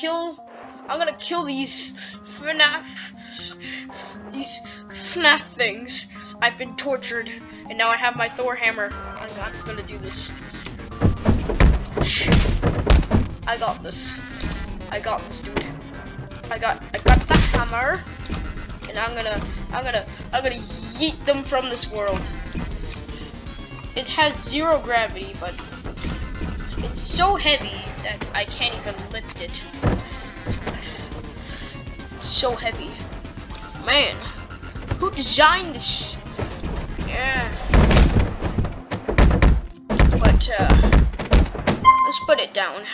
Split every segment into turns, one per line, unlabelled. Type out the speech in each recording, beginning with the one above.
kill I'm gonna kill these FNAF these FNAF things. I've been tortured and now I have my Thor hammer. I'm, I'm gonna do this. I got this. I got this dude. I got I got the hammer. And I'm gonna I'm gonna I'm gonna yeet them from this world. It has zero gravity, but it's so heavy that I can't even lift it. So heavy. Man, who designed this? Yeah. But, uh, let's put it down.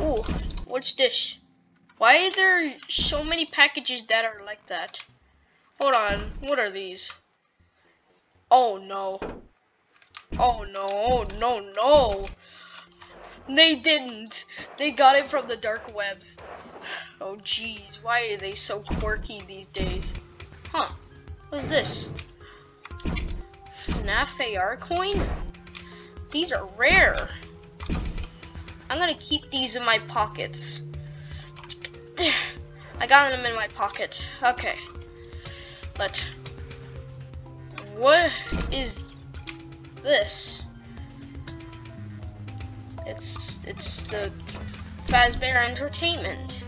Ooh, what's this? Why are there so many packages that are like that? Hold on, what are these? Oh no. Oh no, oh no, no. They didn't. They got it from the dark web. Oh jeez, why are they so quirky these days? Huh. What's this? FNAF AR coin? These are rare. I'm gonna keep these in my pockets. I got them in my pocket. Okay. But what is this? It's it's the Fazbear Entertainment.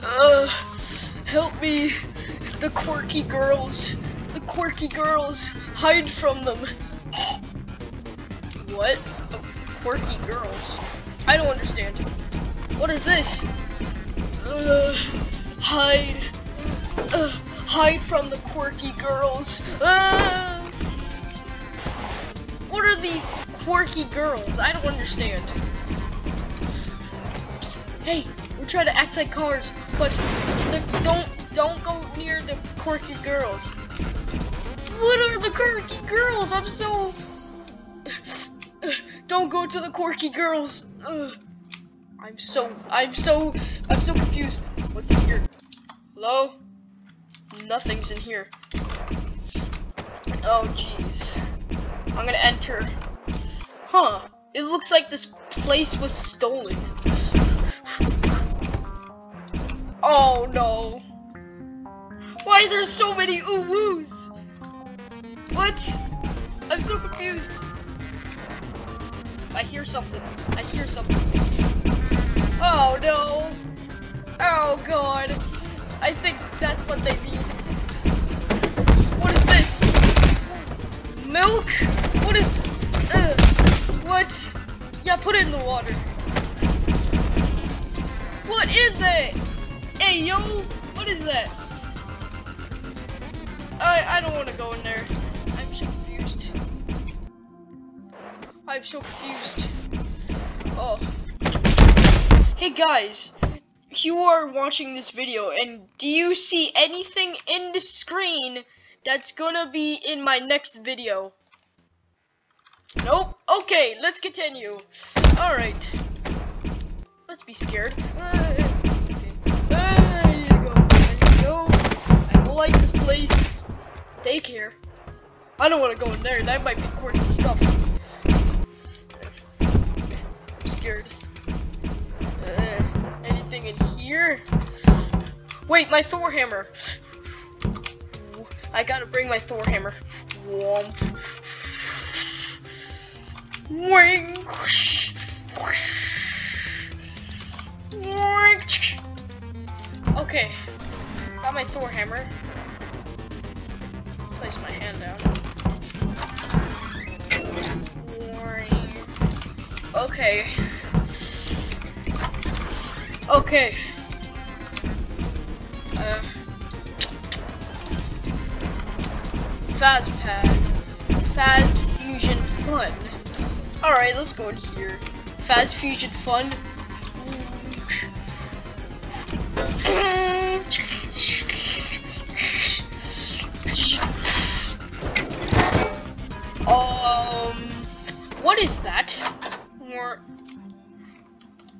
Uh, help me, the quirky girls, the quirky girls, hide from them. What? The quirky girls? I don't understand. What is this? Uh, hide. Uh, hide from the quirky girls. Uh, quirky girls? I don't understand. Psst, hey, we're trying to act like cars, but the, don't don't go near the quirky girls. What are the quirky girls? I'm so. Don't go to the quirky girls. Ugh. I'm so I'm so I'm so confused. What's in here? Hello? Nothing's in here. Oh jeez. I'm gonna enter. Huh. It looks like this place was stolen. Oh no. Why there's so many ooh woos? What? I'm so confused. I hear something. I hear something. Oh no. Oh god. I think that's what they mean. What is this? Milk? What is... Uh, what? Yeah, put it in the water. What is that? Hey, yo! What is that? I, I don't want to go in there. I'm so confused. I'm so confused. Oh. Hey guys, you are watching this video and do you see anything in the screen that's gonna be in my next video? Nope. Okay, let's continue. Alright. Let's be scared. Uh, uh, I need to go. I need go. I don't like this place. Daycare. I don't want to go in there. That might be quirky stuff. I'm scared. Uh, anything in here? Wait, my Thor hammer. I gotta bring my Thor hammer. Womp. Wing. Okay. Got my Thor hammer. Place my hand down. Okay. Okay. Uh. Fazpad. Faz Fusion Fun. Alright, let's go in here. Faz Fusion Fun. Um, what is that? More,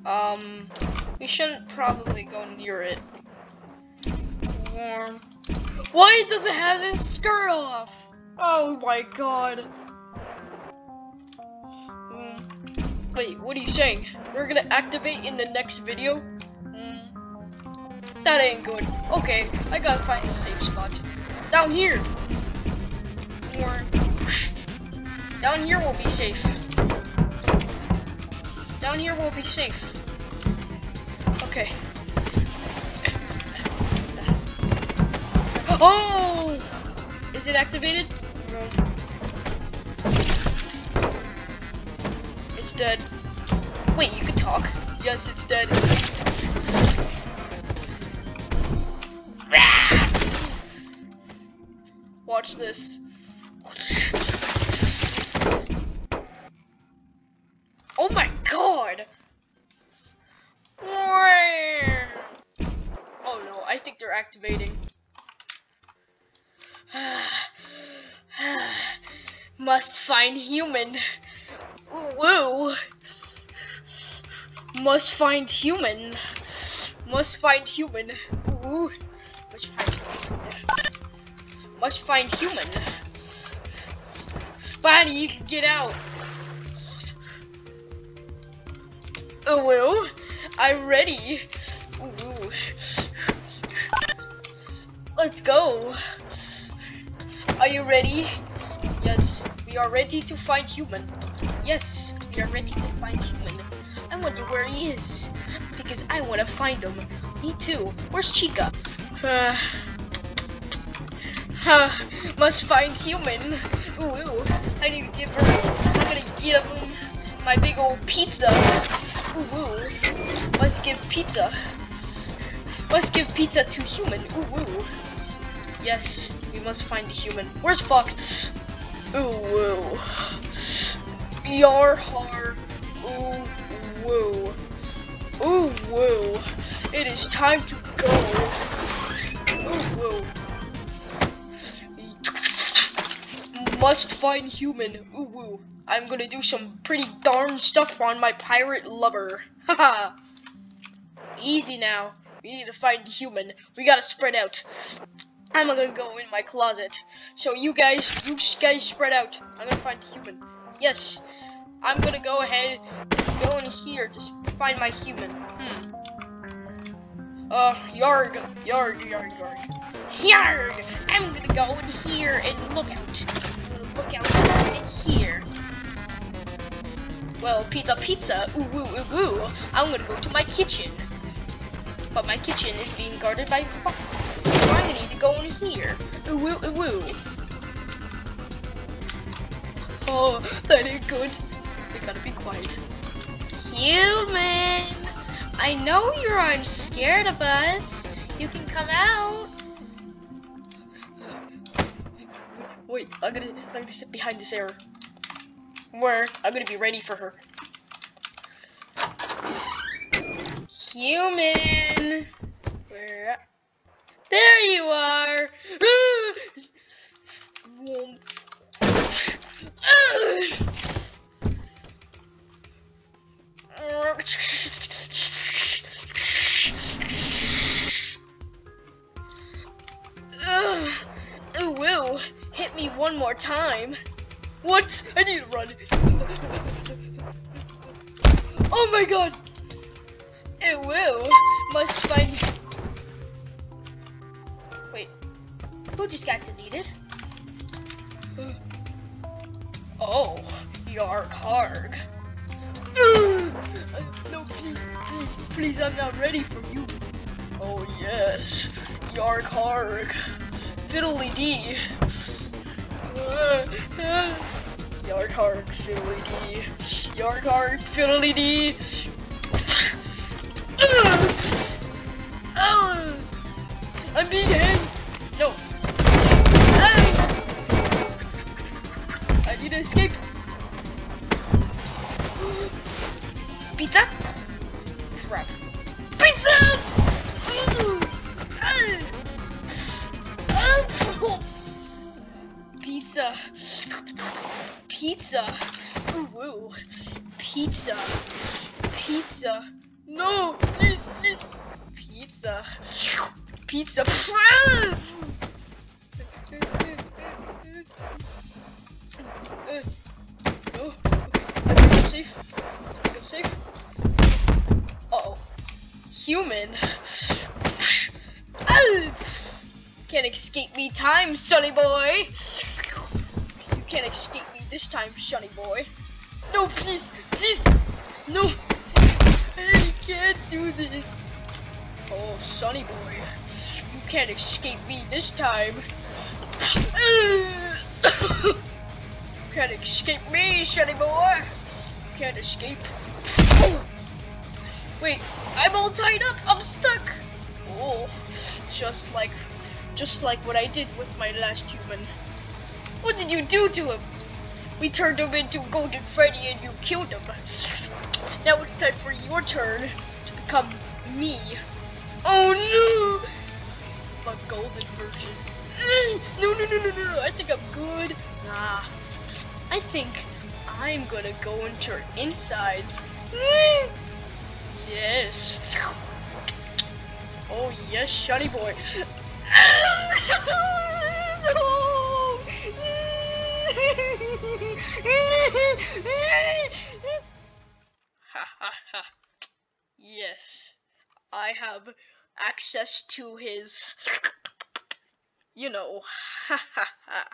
um, we shouldn't probably go near it. Warm. Why does it have its skirt off? Oh my god. Wait, what are you saying? We're gonna activate in the next video? Mm. That ain't good. Okay, I gotta find a safe spot. Down here. Down here will be safe. Down here will be safe. Okay. Oh! Is it activated? Dead. Wait, you can talk? Yes, it's dead. Watch this. Oh my god! Oh no, I think they're activating. Must find human. Woo! Must find human. Must find human. Ooh. Must find human. Must find human. Finally, you can get out. Oh I'm ready. Ooh. Let's go. Are you ready? Yes, we are ready to find human. Yes, we are ready to find human. I wonder where he is. Because I want to find him. Me too. Where's Chica? Uh, uh, must find human. Ooh, ooh, I need to give her. I'm gonna give him my big old pizza. Ooh, ooh. Must give pizza. Must give pizza to human. Ooh, ooh. Yes, we must find human. Where's Fox? Ooh, woo. Yar har. Ooh, woo. Ooh, woo. It is time to go. Ooh, woo. Must find human. Ooh, woo. I'm gonna do some pretty darn stuff on my pirate lover. Haha. Easy now. We need to find human. We gotta spread out. I'm gonna go in my closet. So you guys, you guys spread out. I'm gonna find human. Yes, I'm gonna go ahead and go in here to find my human. Hmm. Uh, yarg, yarg, yarg, yarg. Yarg! I'm gonna go in here and look out. I'm gonna look out in here. Well, pizza, pizza, ooh, ooh, ooh, ooh. I'm gonna go to my kitchen. But my kitchen is being guarded by foxes. So I'm gonna need to go in here. Ooh, ooh, ooh, woo. Oh, that ain't good. We gotta be quiet. Human! I know you're unscared of us. You can come out. Wait, I'm gonna, I'm gonna sit behind this error. Where I'm gonna be ready for her. Human! Where? There you are! Ooh, woo! Hit me one more time. What? I need to run. Oh my god! It will. Must find. Wait. Who just got deleted? Yarg Harg. no, please, please, please, I'm not ready for you. Oh yes, Yarg Harg. Fiddly dee. Yarg Harg, Fiddly dee. Yarg Harg, Fiddly. Oh, I'm being hanged. No. I need to escape. Pizza. Pizza. No! Pizza. Pizza. No. I'm safe. I'm safe. Uh oh. Human. Ah! Can't escape me time, sonny boy. You can't escape me this time, sonny boy. No, please, please. No. I can't do this. Oh, sonny boy. You can't escape me this time. you can't escape me, sonny boy. You can't escape. Wait, I'm all tied up. I'm stuck. Oh, just like, just like what I did with my last human. What did you do to him? We turned him into Golden Freddy and you killed him. Now it's time for your turn to become me. Oh no! My golden version. No, no, no, no, no, no. I think I'm good. Nah. I think I'm gonna go into her insides. Yes. Oh yes, shiny boy. Ha. Yes. I have access to his you know. Ha ha ha.